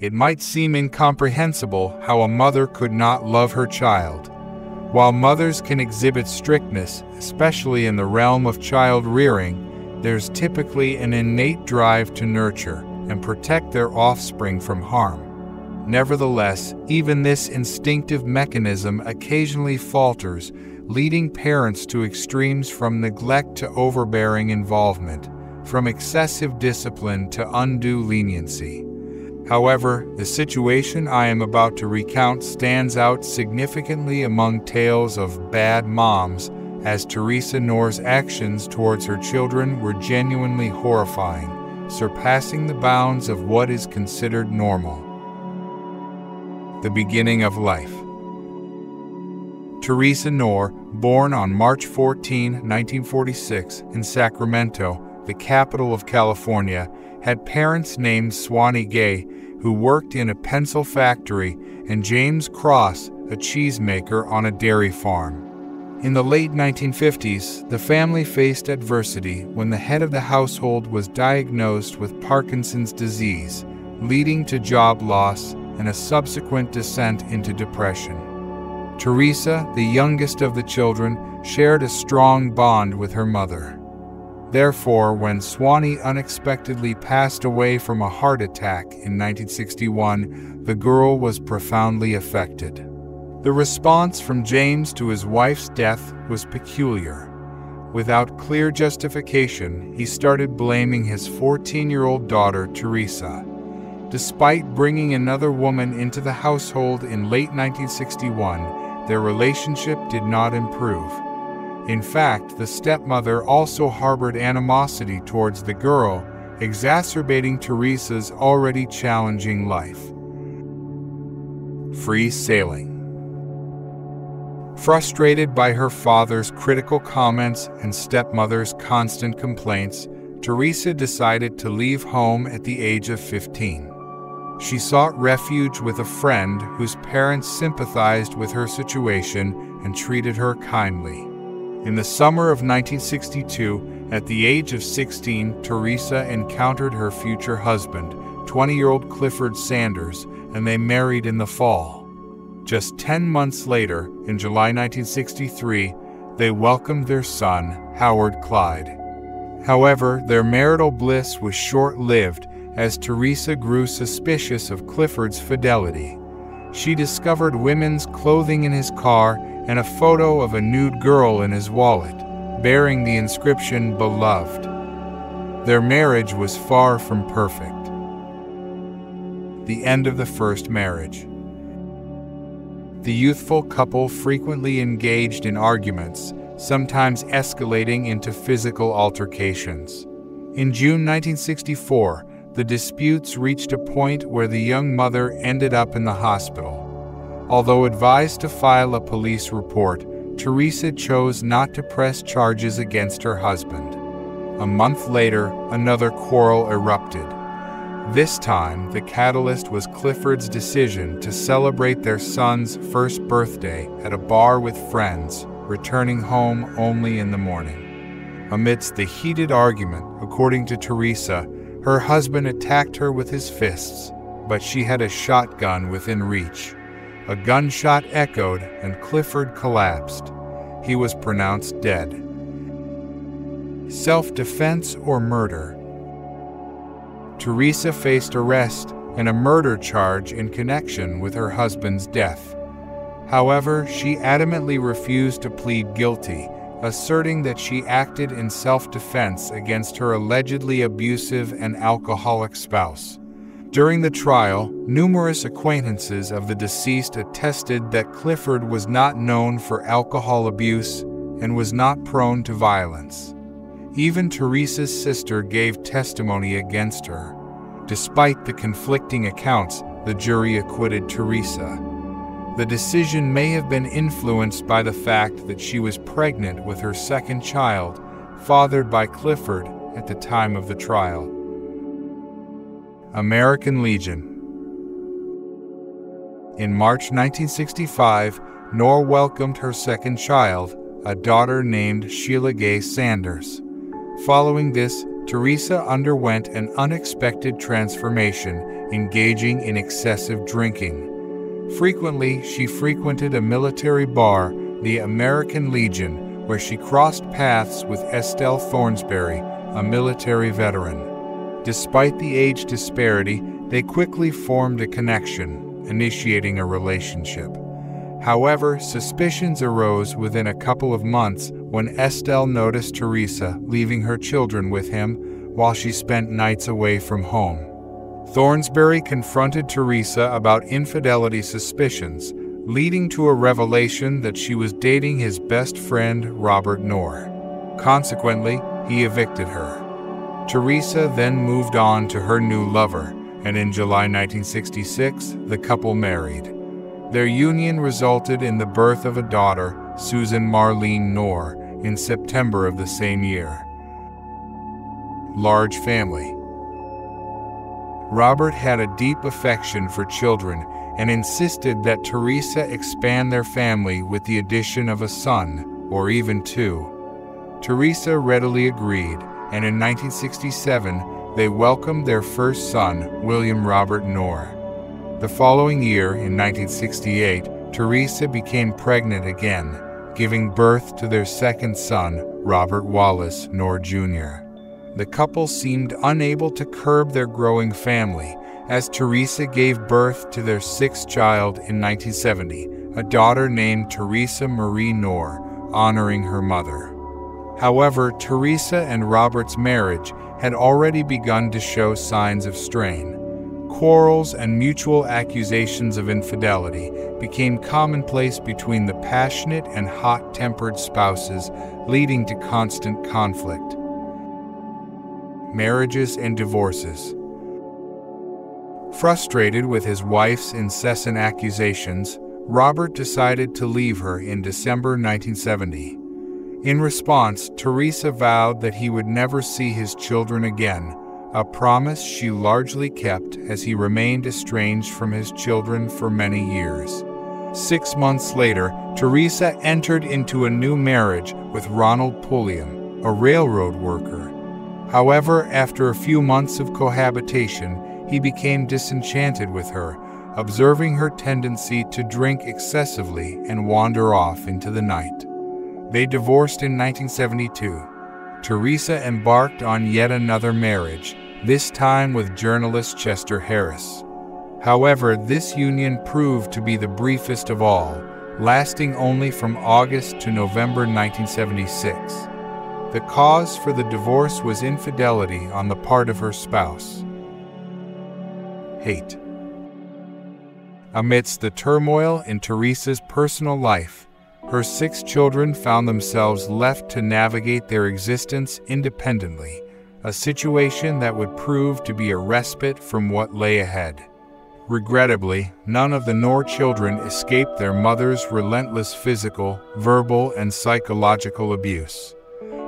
it might seem incomprehensible how a mother could not love her child. While mothers can exhibit strictness, especially in the realm of child rearing, there's typically an innate drive to nurture and protect their offspring from harm. Nevertheless, even this instinctive mechanism occasionally falters, leading parents to extremes from neglect to overbearing involvement, from excessive discipline to undue leniency. However, the situation I am about to recount stands out significantly among tales of bad moms, as Teresa Knorr's actions towards her children were genuinely horrifying, surpassing the bounds of what is considered normal. The beginning of life. Teresa Knorr, born on March 14, 1946, in Sacramento, the capital of California, had parents named Swanee Gay, who worked in a pencil factory, and James Cross, a cheesemaker on a dairy farm. In the late 1950s, the family faced adversity when the head of the household was diagnosed with Parkinson's disease, leading to job loss and a subsequent descent into depression. Teresa, the youngest of the children, shared a strong bond with her mother. Therefore, when Swanee unexpectedly passed away from a heart attack in 1961, the girl was profoundly affected. The response from James to his wife's death was peculiar. Without clear justification, he started blaming his 14 year old daughter, Teresa. Despite bringing another woman into the household in late 1961, their relationship did not improve. In fact, the stepmother also harbored animosity towards the girl, exacerbating Teresa's already challenging life. Free sailing. Frustrated by her father's critical comments and stepmother's constant complaints, Teresa decided to leave home at the age of 15. She sought refuge with a friend whose parents sympathized with her situation and treated her kindly. In the summer of 1962, at the age of 16, Teresa encountered her future husband, 20 year old Clifford Sanders, and they married in the fall. Just 10 months later, in July 1963, they welcomed their son, Howard Clyde. However, their marital bliss was short lived as Teresa grew suspicious of Clifford's fidelity. She discovered women's clothing in his car and a photo of a nude girl in his wallet, bearing the inscription Beloved. Their marriage was far from perfect. The end of the first marriage. The youthful couple frequently engaged in arguments, sometimes escalating into physical altercations. In June 1964, the disputes reached a point where the young mother ended up in the hospital. Although advised to file a police report, Teresa chose not to press charges against her husband. A month later, another quarrel erupted. This time, the catalyst was Clifford's decision to celebrate their son's first birthday at a bar with friends, returning home only in the morning. Amidst the heated argument, according to Teresa, her husband attacked her with his fists, but she had a shotgun within reach. A gunshot echoed, and Clifford collapsed. He was pronounced dead. Self defense or murder? Teresa faced arrest and a murder charge in connection with her husband's death. However, she adamantly refused to plead guilty, asserting that she acted in self defense against her allegedly abusive and alcoholic spouse. During the trial, numerous acquaintances of the deceased attested that Clifford was not known for alcohol abuse and was not prone to violence. Even Teresa's sister gave testimony against her. Despite the conflicting accounts, the jury acquitted Teresa. The decision may have been influenced by the fact that she was pregnant with her second child, fathered by Clifford at the time of the trial. American Legion. In March 1965, Knorr welcomed her second child, a daughter named Sheila Gay Sanders. Following this, Teresa underwent an unexpected transformation, engaging in excessive drinking. Frequently, she frequented a military bar, the American Legion, where she crossed paths with Estelle Thornsberry, a military veteran. Despite the age disparity, they quickly formed a connection, initiating a relationship. However, suspicions arose within a couple of months when Estelle noticed Teresa leaving her children with him while she spent nights away from home. Thornsberry confronted Teresa about infidelity suspicions, leading to a revelation that she was dating his best friend, Robert Knorr. Consequently, he evicted her. Teresa then moved on to her new lover, and in July 1966, the couple married. Their union resulted in the birth of a daughter, Susan Marlene Knorr, in September of the same year. Large family. Robert had a deep affection for children and insisted that Teresa expand their family with the addition of a son, or even two. Teresa readily agreed, and in 1967 they welcomed their first son, William Robert Knorr. The following year, in 1968, Teresa became pregnant again, giving birth to their second son, Robert Wallace Knorr Jr. The couple seemed unable to curb their growing family, as Teresa gave birth to their sixth child in 1970, a daughter named Teresa Marie Knorr, honoring her mother. However, Teresa and Robert's marriage had already begun to show signs of strain. Quarrels and mutual accusations of infidelity became commonplace between the passionate and hot tempered spouses, leading to constant conflict. Marriages and divorces. Frustrated with his wife's incessant accusations, Robert decided to leave her in December 1970. In response, Teresa vowed that he would never see his children again a promise she largely kept as he remained estranged from his children for many years. Six months later, Teresa entered into a new marriage with Ronald Pulliam, a railroad worker. However, after a few months of cohabitation, he became disenchanted with her, observing her tendency to drink excessively and wander off into the night. They divorced in 1972. Teresa embarked on yet another marriage, this time with journalist Chester Harris. However, this union proved to be the briefest of all, lasting only from August to November 1976. The cause for the divorce was infidelity on the part of her spouse. Hate. Amidst the turmoil in Teresa's personal life, her six children found themselves left to navigate their existence independently, a situation that would prove to be a respite from what lay ahead. Regrettably, none of the Knorr children escaped their mother's relentless physical, verbal, and psychological abuse.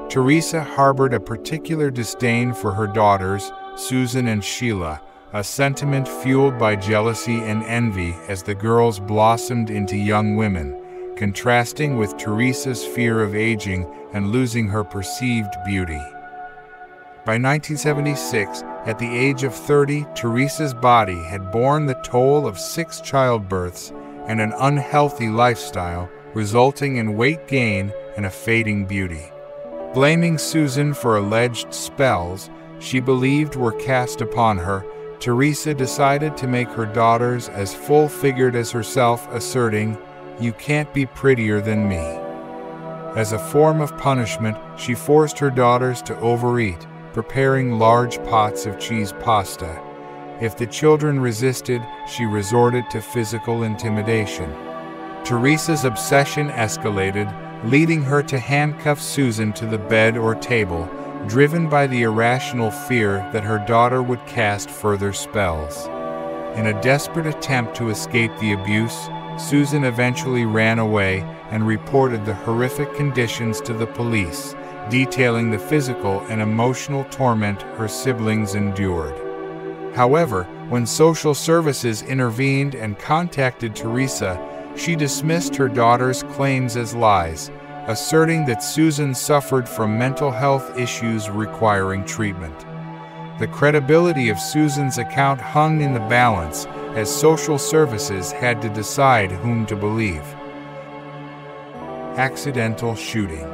Teresa harbored a particular disdain for her daughters, Susan and Sheila, a sentiment fueled by jealousy and envy as the girls blossomed into young women contrasting with Teresa's fear of aging and losing her perceived beauty. By 1976, at the age of 30, Teresa's body had borne the toll of six childbirths and an unhealthy lifestyle, resulting in weight gain and a fading beauty. Blaming Susan for alleged spells she believed were cast upon her, Teresa decided to make her daughters as full figured as herself, asserting, you can't be prettier than me. As a form of punishment, she forced her daughters to overeat, preparing large pots of cheese pasta. If the children resisted, she resorted to physical intimidation. Teresa's obsession escalated, leading her to handcuff Susan to the bed or table, driven by the irrational fear that her daughter would cast further spells. In a desperate attempt to escape the abuse, Susan eventually ran away and reported the horrific conditions to the police, detailing the physical and emotional torment her siblings endured. However, when social services intervened and contacted Teresa, she dismissed her daughter's claims as lies, asserting that Susan suffered from mental health issues requiring treatment. The credibility of Susan's account hung in the balance as social services had to decide whom to believe. Accidental shooting.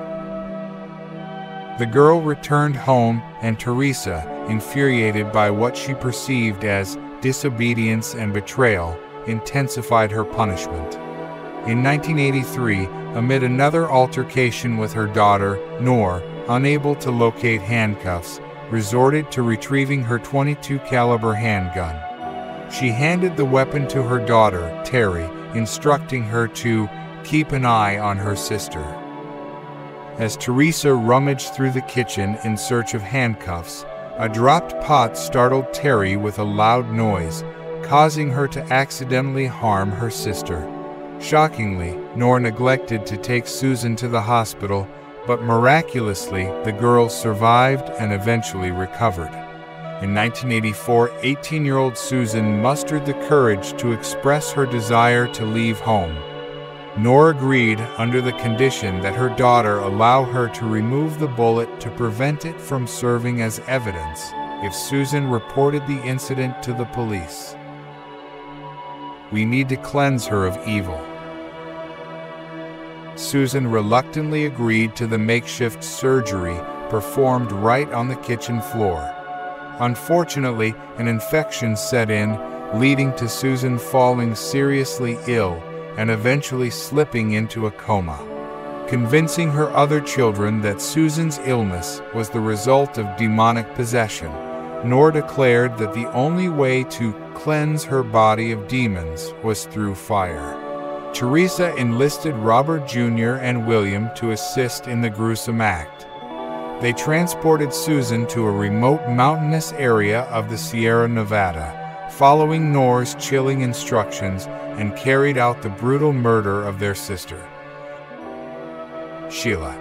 The girl returned home, and Teresa, infuriated by what she perceived as disobedience and betrayal, intensified her punishment. In 1983, amid another altercation with her daughter, Knorr, unable to locate handcuffs, resorted to retrieving her 22 caliber handgun. She handed the weapon to her daughter, Terry, instructing her to keep an eye on her sister. As Teresa rummaged through the kitchen in search of handcuffs, a dropped pot startled Terry with a loud noise, causing her to accidentally harm her sister. Shockingly, Knorr neglected to take Susan to the hospital, but miraculously, the girl survived and eventually recovered. In 1984, 18 year old Susan mustered the courage to express her desire to leave home. Knorr agreed under the condition that her daughter allow her to remove the bullet to prevent it from serving as evidence if Susan reported the incident to the police. We need to cleanse her of evil. Susan reluctantly agreed to the makeshift surgery performed right on the kitchen floor. Unfortunately, an infection set in, leading to Susan falling seriously ill and eventually slipping into a coma, convincing her other children that Susan's illness was the result of demonic possession. Knorr declared that the only way to cleanse her body of demons was through fire. Teresa enlisted Robert Jr. and William to assist in the gruesome act. They transported Susan to a remote mountainous area of the Sierra Nevada, following Knorr's chilling instructions and carried out the brutal murder of their sister. Sheila.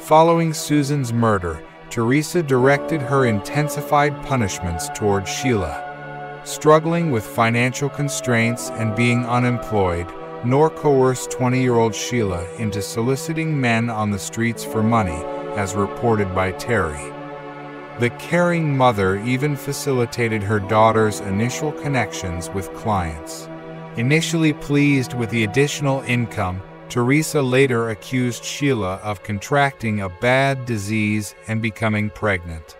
Following Susan's murder, Teresa directed her intensified punishments toward Sheila. Struggling with financial constraints and being unemployed, Knorr coerced 20 year old Sheila into soliciting men on the streets for money, as reported by Terry. The caring mother even facilitated her daughter's initial connections with clients. Initially pleased with the additional income, Teresa later accused Sheila of contracting a bad disease and becoming pregnant.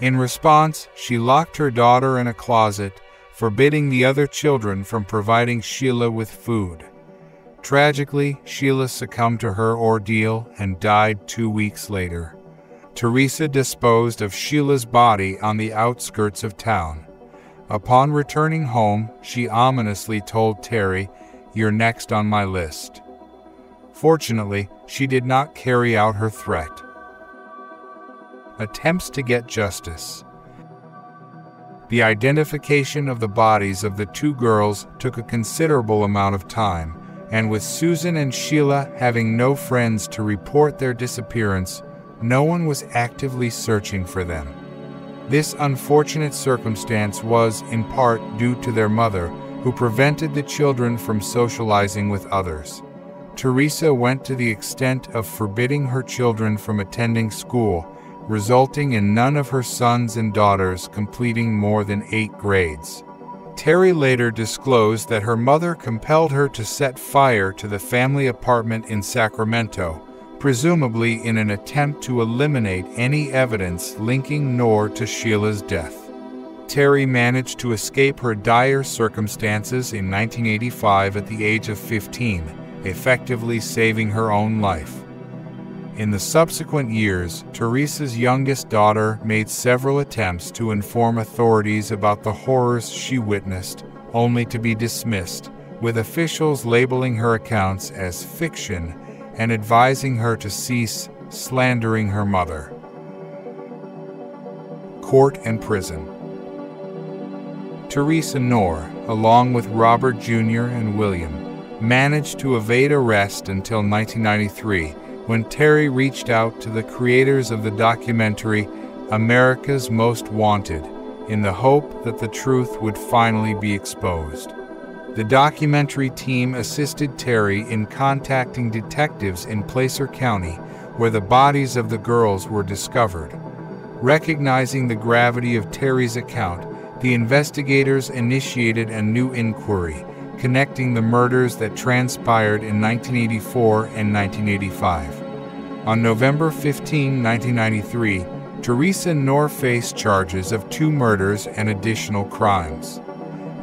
In response, she locked her daughter in a closet, forbidding the other children from providing Sheila with food. Tragically, Sheila succumbed to her ordeal and died two weeks later. Teresa disposed of Sheila's body on the outskirts of town. Upon returning home, she ominously told Terry, You're next on my list. Fortunately, she did not carry out her threat. Attempts to get justice. The identification of the bodies of the two girls took a considerable amount of time, and with Susan and Sheila having no friends to report their disappearance, no one was actively searching for them. This unfortunate circumstance was, in part, due to their mother, who prevented the children from socializing with others. Teresa went to the extent of forbidding her children from attending school, resulting in none of her sons and daughters completing more than eight grades. Terry later disclosed that her mother compelled her to set fire to the family apartment in Sacramento, presumably in an attempt to eliminate any evidence linking Knorr to Sheila's death. Terry managed to escape her dire circumstances in 1985 at the age of 15, effectively saving her own life. In the subsequent years, Teresa's youngest daughter made several attempts to inform authorities about the horrors she witnessed, only to be dismissed, with officials labeling her accounts as fiction and advising her to cease slandering her mother. Court and prison. Teresa Knorr, along with Robert Jr. and William, managed to evade arrest until 1993 when Terry reached out to the creators of the documentary America's Most Wanted in the hope that the truth would finally be exposed. The documentary team assisted Terry in contacting detectives in Placer County, where the bodies of the girls were discovered. Recognizing the gravity of Terry's account, the investigators initiated a new inquiry, connecting the murders that transpired in 1984 and 1985. On November 15, 1993, Teresa Knorr faced charges of two murders and additional crimes.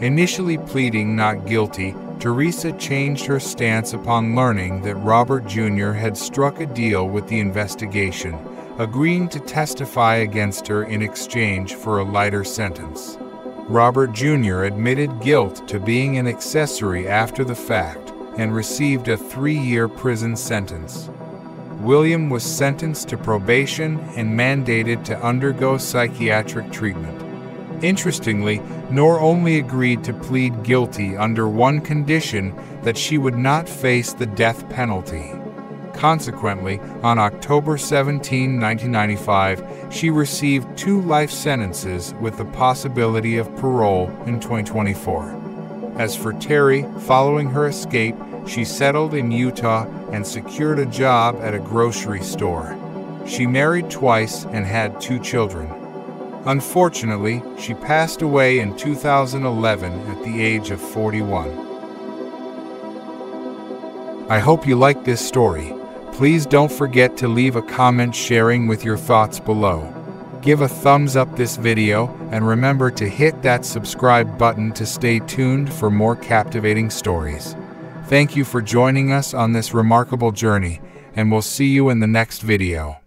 Initially pleading not guilty, Teresa changed her stance upon learning that Robert Jr. had struck a deal with the investigation, agreeing to testify against her in exchange for a lighter sentence. Robert Jr. admitted guilt to being an accessory after the fact and received a three-year prison sentence. William was sentenced to probation and mandated to undergo psychiatric treatment. Interestingly, Knorr only agreed to plead guilty under one condition that she would not face the death penalty. Consequently, on October 17, 1995, she received two life sentences with the possibility of parole in 2024. As for Terry, following her escape, she settled in Utah and secured a job at a grocery store. She married twice and had two children. Unfortunately, she passed away in 2011 at the age of 41. I hope you like this story. Please don't forget to leave a comment sharing with your thoughts below. Give a thumbs up this video and remember to hit that subscribe button to stay tuned for more captivating stories. Thank you for joining us on this remarkable journey, and we'll see you in the next video.